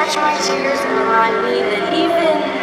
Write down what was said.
catch my tears and remind me that even,